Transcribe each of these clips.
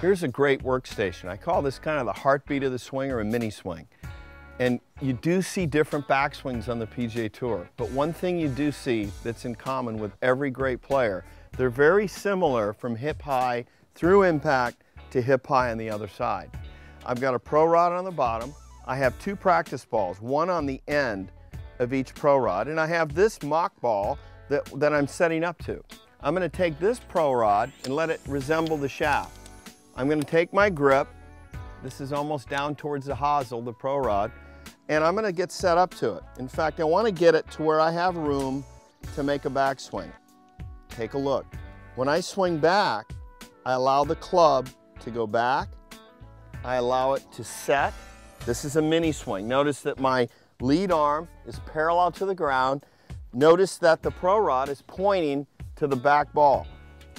Here's a great workstation. I call this kind of the heartbeat of the swing or a mini swing. And you do see different backswings on the PGA Tour, but one thing you do see that's in common with every great player, they're very similar from hip high through impact to hip high on the other side. I've got a pro rod on the bottom. I have two practice balls, one on the end of each pro rod, and I have this mock ball that, that I'm setting up to. I'm gonna take this pro rod and let it resemble the shaft. I'm gonna take my grip, this is almost down towards the hosel, the pro rod, and I'm gonna get set up to it. In fact, I wanna get it to where I have room to make a backswing. Take a look. When I swing back, I allow the club to go back. I allow it to set. This is a mini swing. Notice that my lead arm is parallel to the ground. Notice that the pro rod is pointing to the back ball.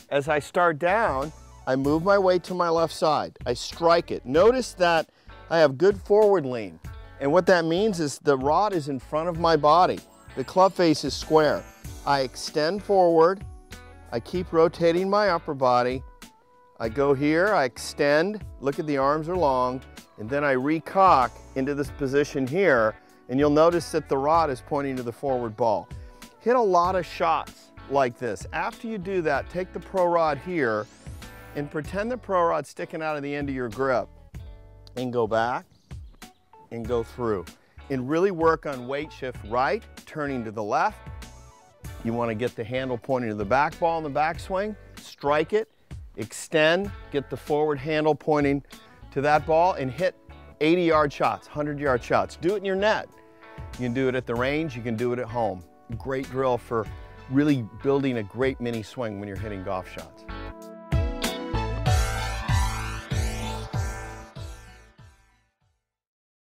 As I start down, I move my weight to my left side. I strike it. Notice that I have good forward lean. And what that means is the rod is in front of my body. The club face is square. I extend forward. I keep rotating my upper body. I go here, I extend, look at the arms are long, and then I recock into this position here, and you'll notice that the rod is pointing to the forward ball. Hit a lot of shots like this. After you do that, take the pro rod here and pretend the pro rod's sticking out of the end of your grip and go back and go through. And really work on weight shift right, turning to the left. You wanna get the handle pointing to the back ball in the backswing, strike it, extend, get the forward handle pointing to that ball and hit 80 yard shots, 100 yard shots. Do it in your net. You can do it at the range, you can do it at home. Great drill for really building a great mini swing when you're hitting golf shots.